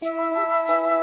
Thank you.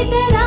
y te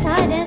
inside.